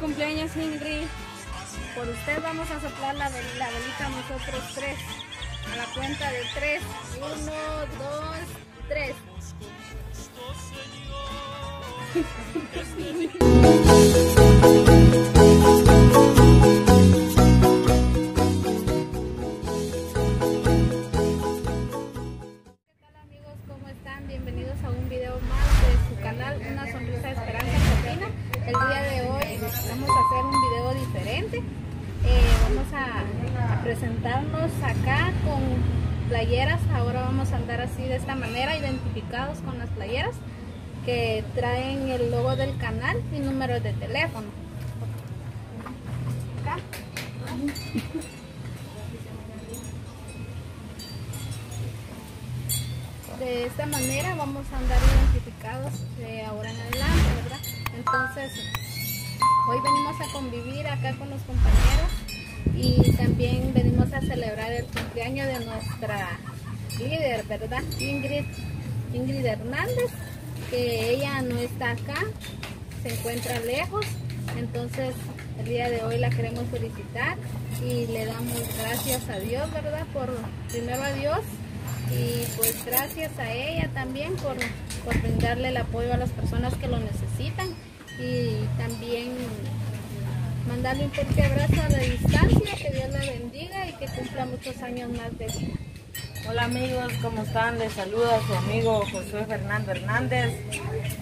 cumpleaños Ingrid. Por usted vamos a soplar la, vel- la velita nosotros tres. A la cuenta de tres. Uno, dos, tres. Ahora vamos a andar así de esta manera, identificados con las playeras que traen el logo del canal y números de teléfono. Acá. De esta manera vamos a andar identificados de ahora en adelante, ¿verdad? Entonces, hoy venimos a convivir acá con los compañeros y también venimos a celebrar el cumpleaños de nuestra líder, ¿verdad? Ingrid, Ingrid Hernández, que ella no está acá, se encuentra lejos, entonces el día de hoy la queremos felicitar y le damos gracias a Dios, ¿verdad? Por primero a Dios y pues gracias a ella también por, por brindarle el apoyo a las personas que lo necesitan y también mandarle un fuerte abrazo a la distancia, que Dios la bendiga y que cumpla muchos años más de vida. Hola amigos, ¿cómo están? Les saluda su amigo Josué Fernando Hernández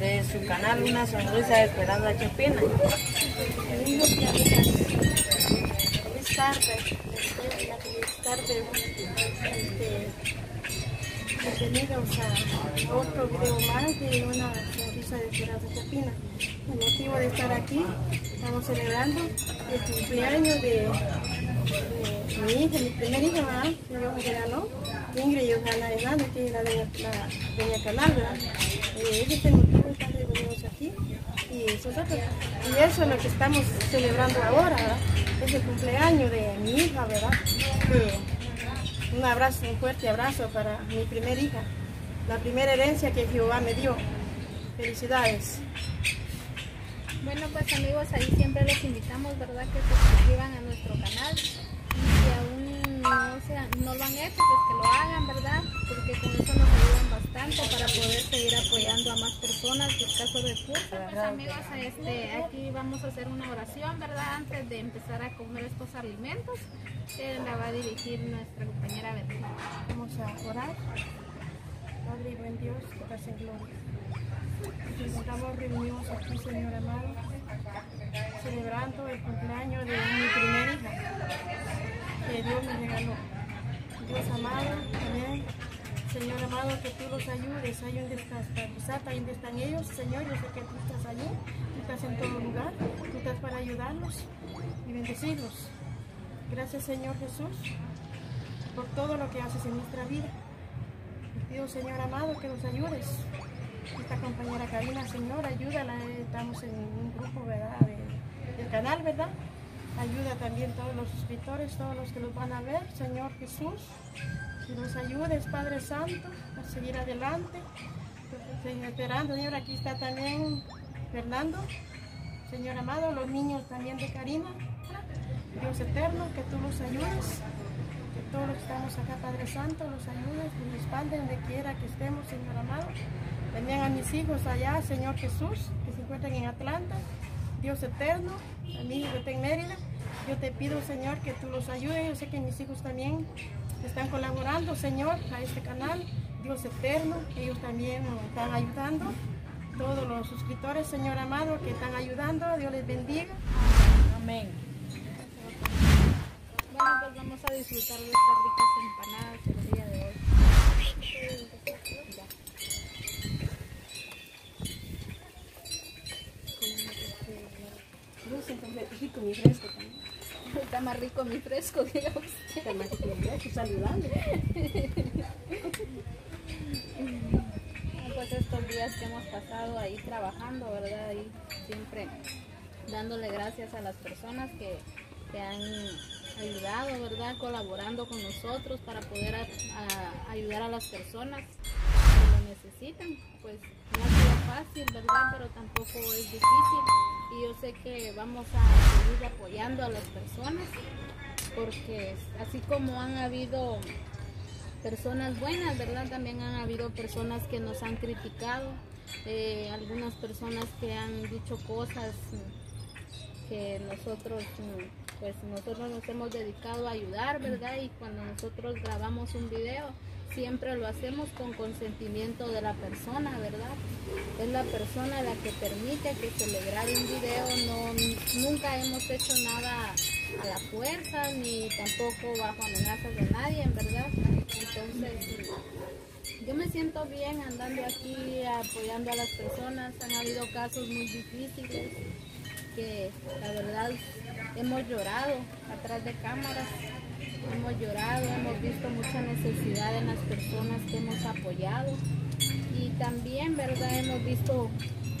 de su canal Una Sonrisa de Esperanza Chapina. Feliz tarde, feliz tarde. Este, bienvenidos a otro video más de una sonrisa de Esperanza Chapina. El motivo de estar aquí, estamos celebrando el cumpleaños de, mi hija, mi primera hija, ¿verdad? Dios me regaló, Ingrid Johanna Hernández, que es la de la, doña ¿verdad? Eh, ese es el estar reunidos aquí. Y otro. y eso es lo que estamos celebrando ahora, ¿verdad? Es el cumpleaños de mi hija, ¿verdad? Un abrazo, un fuerte abrazo para mi primera hija, la primera herencia que Jehová me dio. Felicidades. Bueno, pues amigos, ahí siempre les invitamos, ¿verdad? Que se suscriban a nuestro canal. Y si aún no, se- no lo han hecho, bastante para poder seguir apoyando a más personas de escasos recursos. Pues amigos, este, aquí vamos a hacer una oración, ¿verdad? Antes de empezar a comer estos alimentos, que la va a dirigir nuestra compañera Beatriz. Vamos a orar. Padre y buen Dios, que estás en gloria. Estamos reunidos aquí, Señor amado, celebrando el cumpleaños de mi primera hija, que Dios me regaló. Dios amado, amén. Señor amado, que tú los ayudes, ahí donde estás, Padre ahí donde están ellos, Señor, yo sé que tú estás allí, tú estás en todo lugar, tú estás para ayudarlos y bendecirlos. Gracias, Señor Jesús, por todo lo que haces en nuestra vida. Te pido, Señor amado, que nos ayudes. Esta compañera Karina, Señor, ayúdala. eh, Estamos en un grupo, ¿verdad? de- del canal, ¿verdad? Ayuda también todos los suscriptores, todos los que nos van a ver, Señor Jesús. Que nos ayudes, Padre Santo, a seguir adelante. Estoy esperando, Señor, aquí está también Fernando. Señor amado, los niños también de Karina. Dios eterno, que tú los ayudes que todos los que estamos acá, Padre Santo, los ayudes, nos respalden donde quiera que estemos, Señor amado. También a mis hijos allá, Señor Jesús, que se encuentran en Atlanta, Dios eterno, a mi hijo que está en Mérida. Yo te pido, Señor, que tú los ayudes. Yo sé que mis hijos también están colaborando, Señor, a este canal. Dios eterno, ellos también nos están ayudando. Todos los suscriptores, Señor amado, que están ayudando, Dios les bendiga. Amén. Bueno, pues vamos a disfrutar de estas ricas empanadas el día de hoy. Dulce, entonces, rico mi fresco también. Está más rico mi fresco, diga usted. Está más rico mi fresco, saludable. Pues estos días que hemos pasado ahí trabajando, ¿verdad? Ahí siempre dándole gracias a las personas que, que han ayudado, ¿verdad? Colaborando con nosotros para poder a- a- ayudar a las personas que lo necesitan. Pues no ha sido fácil, ¿verdad? Pero tampoco es difícil. Y yo sé que vamos a seguir apoyando a las personas porque así como han habido personas buenas, ¿verdad? También han habido personas que nos han criticado, eh, algunas personas que han dicho cosas que nosotros pues nosotros nos hemos dedicado a ayudar, ¿verdad? Y cuando nosotros grabamos un video, siempre lo hacemos con consentimiento de la persona, ¿verdad? Es la persona la que permite que se un video, no, nunca hemos hecho nada a la fuerza, ni tampoco bajo amenazas de nadie, ¿verdad? Entonces, yo me siento bien andando aquí apoyando a las personas, han habido casos muy difíciles que la verdad hemos llorado atrás de cámaras, hemos llorado, hemos visto mucha necesidad en las personas que hemos apoyado y también, ¿verdad? Hemos visto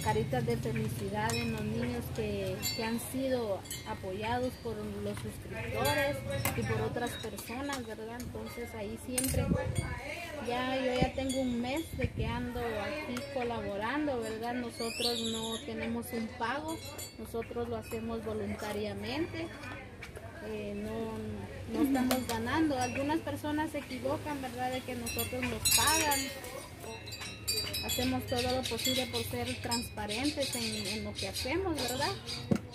caritas de felicidad en los niños que, han sido apoyados por los suscriptores y por otras personas, ¿verdad? Entonces ahí siempre, ya yo ya tengo un mes de que ando aquí colaborando, ¿verdad? Nosotros no tenemos un pago, nosotros lo hacemos voluntariamente. Eh, no, no estamos ganando. Algunas personas se equivocan, ¿verdad? De que nosotros nos pagan hacemos todo lo posible por ser transparentes en, lo que hacemos, ¿verdad?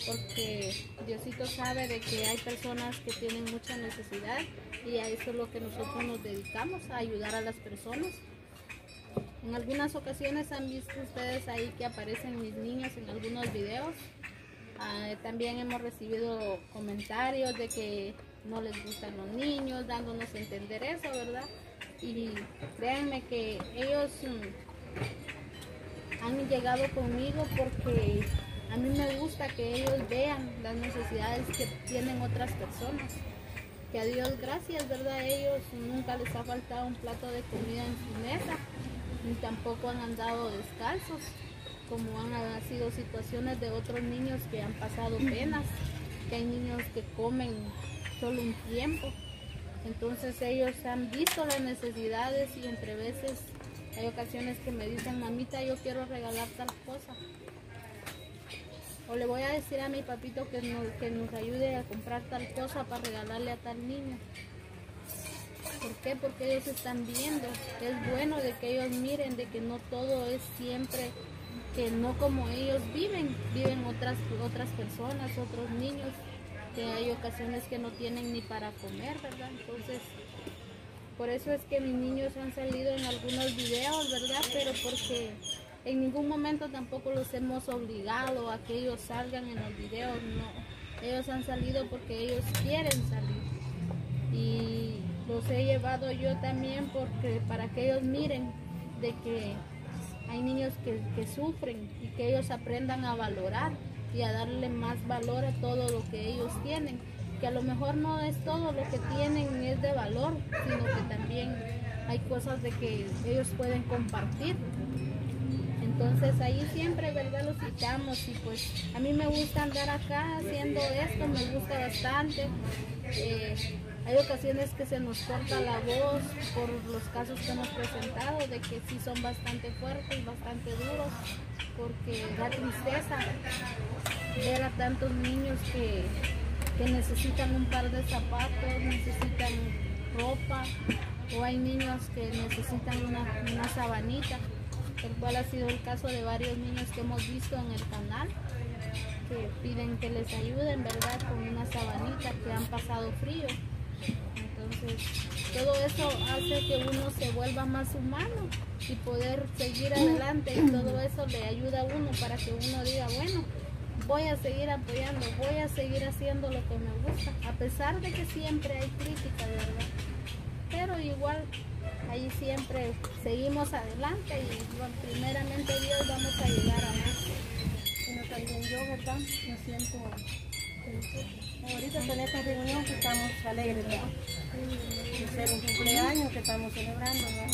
Porque Diosito sabe de que hay personas que tienen mucha necesidad y a eso es lo que nosotros nos dedicamos, a ayudar a las personas. En algunas ocasiones han visto ustedes ahí que aparecen mis niños en algunos videos. Ah, también hemos recibido comentarios de que no les gustan los niños, dándonos a entender eso, ¿verdad? Y créanme que ellos mm, han llegado conmigo porque a mí me gusta que ellos vean las necesidades que tienen otras personas. Que a Dios gracias, ¿verdad? Ellos nunca les ha faltado un plato de comida en su mesa, ni tampoco han andado descalzos, como han sido situaciones de otros niños que han pasado penas, que hay niños que comen solo un tiempo. Entonces ellos han visto las necesidades y entre veces hay ocasiones que me dicen, mamita, yo quiero regalar tal cosa. O le voy a decir a mi papito que nos, que nos ayude a comprar tal cosa para regalarle a tal niño. ¿Por qué? Porque ellos están viendo. Es bueno de que ellos miren de que no todo es siempre que no como ellos viven, viven otras, otras personas, otros niños, que hay ocasiones que no tienen ni para comer, ¿verdad? Entonces, por eso es que mis niños han salido en algunos videos, ¿verdad? Pero porque en ningún momento tampoco los hemos obligado a que ellos salgan en los videos, no. Ellos han salido porque ellos quieren salir. Y los he llevado yo también porque para que ellos miren de que hay niños que, que sufren y que ellos aprendan a valorar y a darle más valor a todo lo que ellos tienen que a lo mejor no es todo lo que tienen es de valor, sino que también hay cosas de que ellos pueden compartir. Entonces ahí siempre, ¿verdad? Los citamos y pues a mí me gusta andar acá haciendo esto, me gusta bastante. Eh, hay ocasiones que se nos corta la voz por los casos que hemos presentado, de que sí son bastante fuertes, bastante duros, porque da tristeza ver a tantos niños que que necesitan un par de zapatos, necesitan ropa, o hay niños que necesitan una, una sabanita, el cual ha sido el caso de varios niños que hemos visto en el canal, que piden que les ayuden, ¿verdad?, con una sabanita que han pasado frío. Entonces, todo eso hace que uno se vuelva más humano y poder seguir adelante y todo eso le ayuda a uno para que uno diga, bueno, voy a seguir apoyando, voy a seguir haciendo lo que me gusta, a pesar de que siempre hay crítica, ¿verdad? Pero igual, ahí siempre seguimos adelante y primeramente Dios vamos a llegar a más. Bueno, también yo, ¿verdad? Me siento ahorita en esta reunión estamos alegres, ¿verdad? De ser un cumpleaños que estamos celebrando, ¿verdad?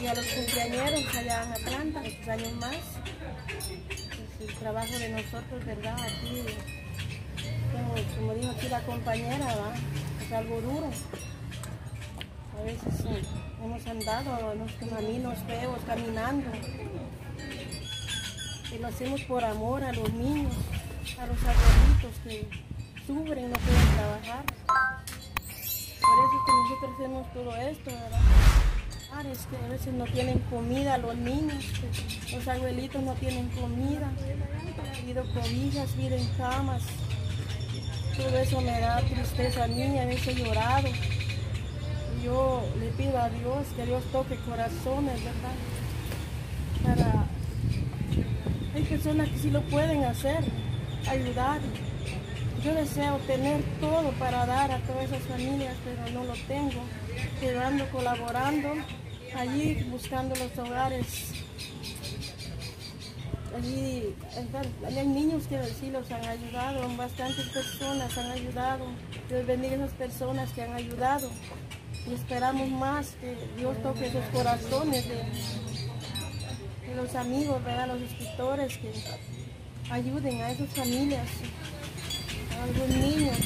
De los cumpleañeros allá en Atlanta, estos años más el trabajo de nosotros, ¿verdad? Aquí, como, dijo aquí la compañera, ¿verdad? Es algo duro. A veces eh, hemos andado en los caminos feos, caminando. Y lo hacemos por amor a los niños, a los abuelitos que sufren, no pueden trabajar. Por eso es que nosotros hacemos todo esto, ¿verdad? Ah, Es que a veces no tienen comida los niños, que los abuelitos no tienen comida, pido cobijas, piden camas. Todo eso me da tristeza a mí, a veces he llorado. Yo le pido a Dios que Dios toque corazones, ¿verdad? Hay personas que sí lo pueden hacer, ayudar. Yo deseo tener todo para dar a todas esas familias, pero no lo tengo. Quedando, colaborando, allí buscando los hogares. Allí hay niños que sí los han ayudado, bastantes personas han ayudado. Dios bendiga a esas personas que han ayudado. Y esperamos más que Dios toque esos corazones de, de los amigos, ¿verdad? los escritores que ayuden a esas familias a los niños.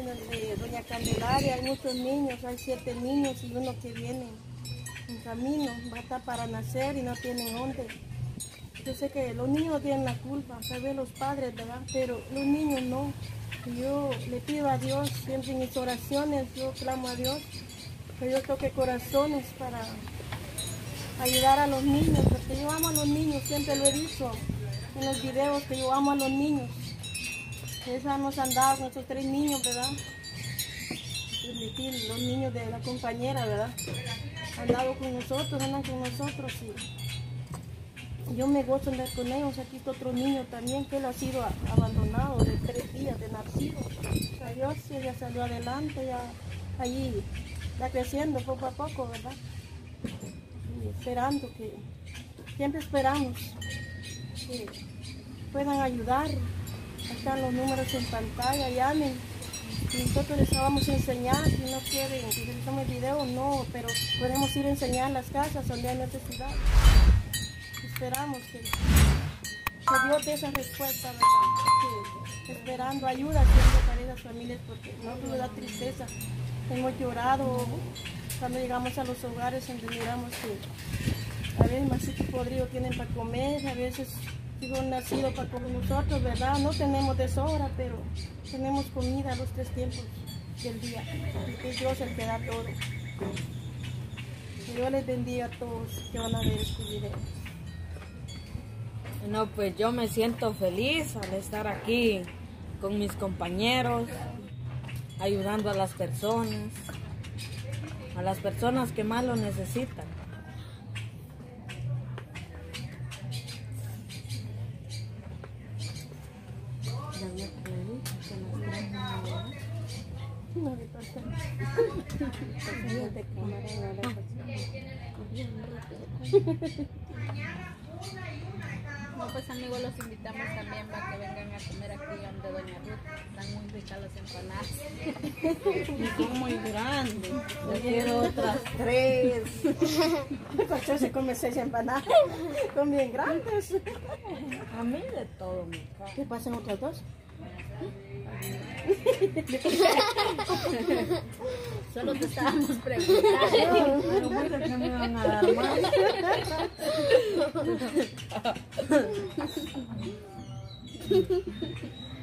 En de Doña Candelaria hay muchos niños, hay siete niños y uno que viene en camino, va a estar para nacer y no tienen dónde. Yo sé que los niños tienen la culpa, vez los padres, ¿verdad? Pero los niños no. Yo le pido a Dios, siempre en mis oraciones, yo clamo a Dios, que Dios toque corazones para ayudar a los niños, porque yo amo a los niños, siempre lo he dicho en los videos que yo amo a los niños. Esa hemos andado con esos tres niños, ¿verdad? Los niños de la compañera, ¿verdad? Han dado con nosotros, andan con nosotros y yo me gozo andar con ellos. Aquí está otro niño también que él ha sido abandonado de tres días de nacido. Dios, ya salió adelante, ya allí va creciendo poco a poco, ¿verdad? Y esperando que, siempre esperamos que puedan ayudar. Están los números en pantalla, llamen. Nosotros les vamos a enseñar, si no quieren que les tome video, no, pero podemos ir a enseñar en las casas donde hay necesidad. Esperamos que, Dios dé esa respuesta, ¿verdad? Que esperando ayuda siempre para esas familias, porque no nos da tristeza. Hemos llorado cuando llegamos a los hogares donde miramos que a veces masitos podridos tienen para comer, a veces hijos nacidos para comer nosotros, ¿verdad? No tenemos de sobra, pero tenemos comida los tres tiempos del día. Y Dios el que da todo. Que Dios les bendiga a todos que van a ver este video. No, pues yo me siento feliz al estar aquí con mis compañeros, ayudando a las personas, a las personas que más lo necesitan. No le pasa nada. Siguiente cámara, no le pasa No, pues amigos, los invitamos también para que vengan a comer aquí donde Doña Ruth. Están muy ricas las empanadas. Son muy grandes. Yo quiero otras tres. Pacho se come seis empanadas. Son bien grandes. A mí de todo cae. ¿Qué pasan otras dos? Solo te estábamos preguntando. Pero bueno, que me van a dar más.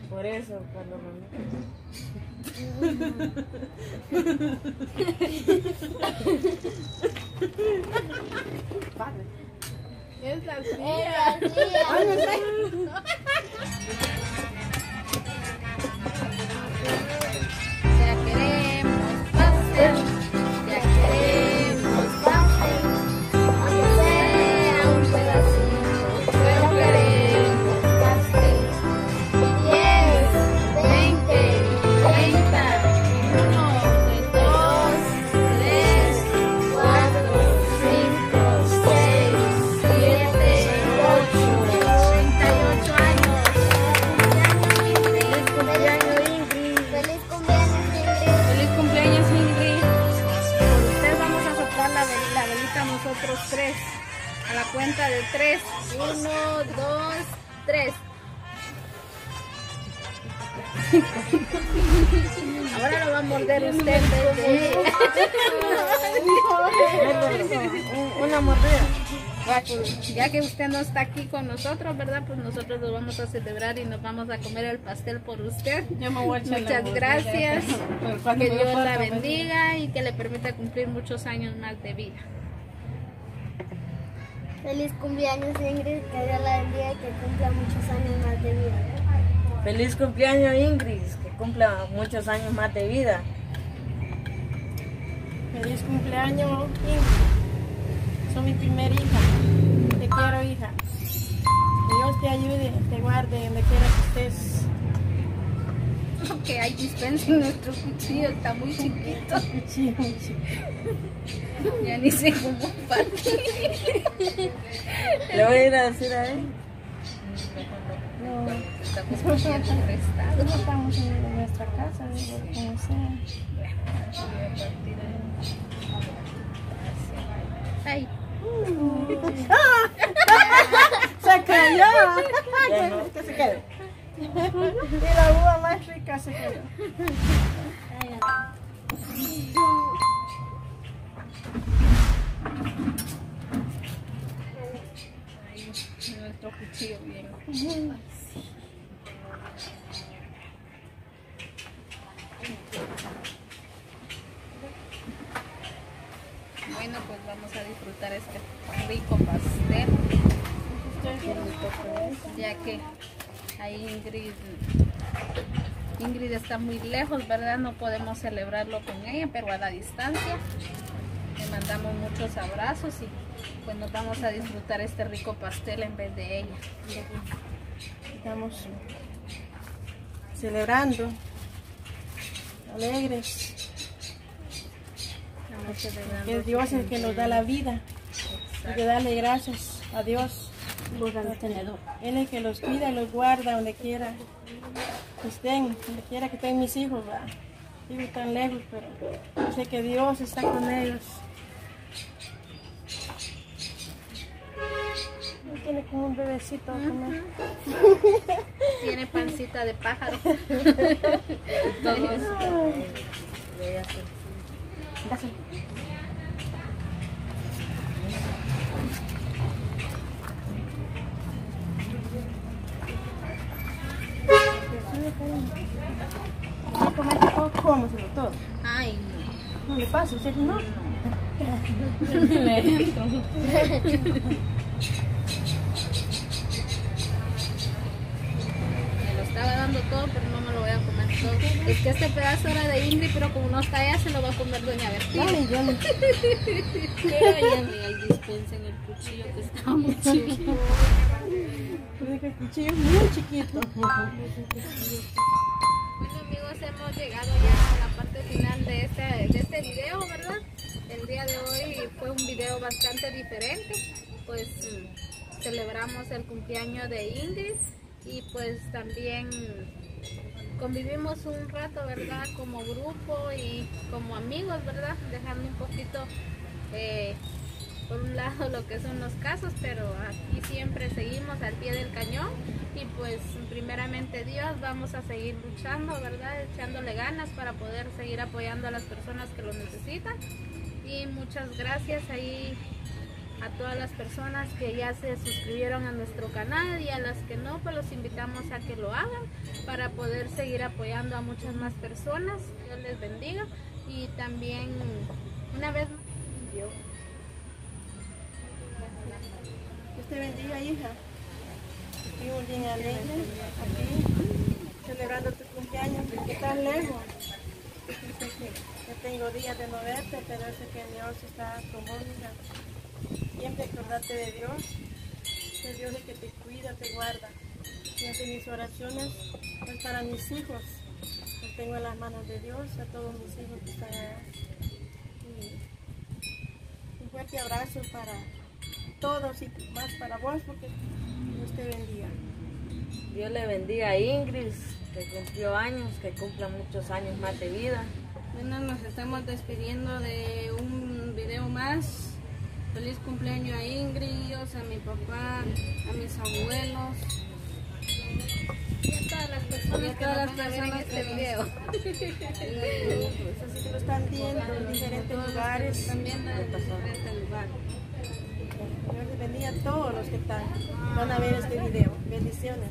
Por eso, cuando me... Es la dos, tres. Ahora lo va a morder usted. Una mordida. Ya que usted no está aquí con nosotros, ¿verdad? Pues nosotros lo vamos a celebrar y nos vamos a comer el pastel por usted. Yo me voy a echar la Muchas gracias. Que Dios la bendiga y que le permita cumplir muchos años más de vida. Feliz cumpleaños Ingrid, que Dios la bendiga y que cumpla muchos años más de vida. Feliz cumpleaños Ingrid, que cumpla muchos años más de vida. Feliz cumpleaños, Ingrid. Soy mi primer hija. Te quiero, hija. Que Dios te ayude, te guarde donde quiera que estés. Que hay dispensen nuestro cuchillo, está muy chiquito. Sí. Ya ni sé cómo partir. Le voy a ir a decir a él. No, Estamos no estamos en nuestra casa, digo, como sea. Ay, ¡Se cayó! Ya no. Que se quede. Y la uva más rica se quedó. nuestro cuchillo bien. Bueno, pues vamos a disfrutar este rico pastel, ya que ahí Ingrid, Ingrid está muy lejos, ¿verdad? No podemos celebrarlo con ella, pero a la distancia. Le mandamos muchos abrazos y pues nos vamos a disfrutar este rico pastel en vez de ella. Estamos celebrando, alegres, Estamos celebrando que Dios es el que nos da la vida. Hay que darle gracias a Dios. Él es el que los cuida y los guarda donde quiera estén, donde quiera que estén mis hijos. ¿verdad? Vivo tan lejos, pero sé que Dios está con ellos. Tiene como un bebecito comer. Tiene pancita de pájaro. Todos. No comer todo, cómoselo todo. Ay, No le pasa, ¿cierto? No. me lo estaba dando todo, pero no me lo voy a comer todo. Es que este pedazo era de Ingrid, pero como no está allá, se lo va a comer Doña Bertita. Dale, yo Ahí dispensen el cuchillo que está muy chiquito. El cuchillo es muy chiquito. Bueno amigos, hemos llegado ya a la parte final de este, de este video, ¿verdad? El día de hoy fue un video bastante diferente, pues celebramos el cumpleaños de Ingrid y pues también convivimos un rato, ¿verdad? Como grupo y como amigos, ¿verdad? Dejando un poquito eh, por un lado lo que son los casos, pero aquí siempre seguimos al pie del cañón y pues primeramente Dios vamos a seguir luchando, ¿verdad? Echándole ganas para poder seguir apoyando a las personas que lo necesitan y muchas gracias ahí a todas las personas que ya se suscribieron a nuestro canal y a las que no, pues los invitamos a que lo hagan para poder seguir apoyando a muchas más personas. Dios les bendiga y también una vez más, Dios. Dios te bendiga, hija. Vivimos bien alegres aquí, celebrando tu cumpleaños, porque estás lejos. Ya tengo días de no verte, pero sé que Dios está con vos, hija. Siempre acordate de Dios, que Dios es el que te cuida, te guarda. Siempre mis oraciones es para mis hijos. Los tengo en las manos de Dios, a todos mis hijos que están allá. Y un fuerte abrazo para todos y más para vos, porque Dios te bendiga. Dios le bendiga a Ingrid, que cumplió años, que cumpla muchos años más de vida. Bueno, nos estamos despidiendo de un video más. Feliz cumpleaños a Ingrid, a mi papá, a mis abuelos. Y a todas las personas que todas las este video. Pues así que lo están viendo en diferentes lugares. También en diferentes lugares. Señor les bendiga a todos los que están, van a ver este video. Bendiciones.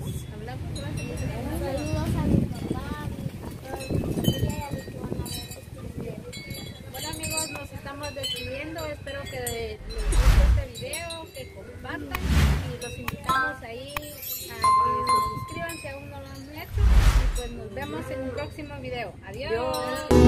Saludos a mi papá, video. Adiós.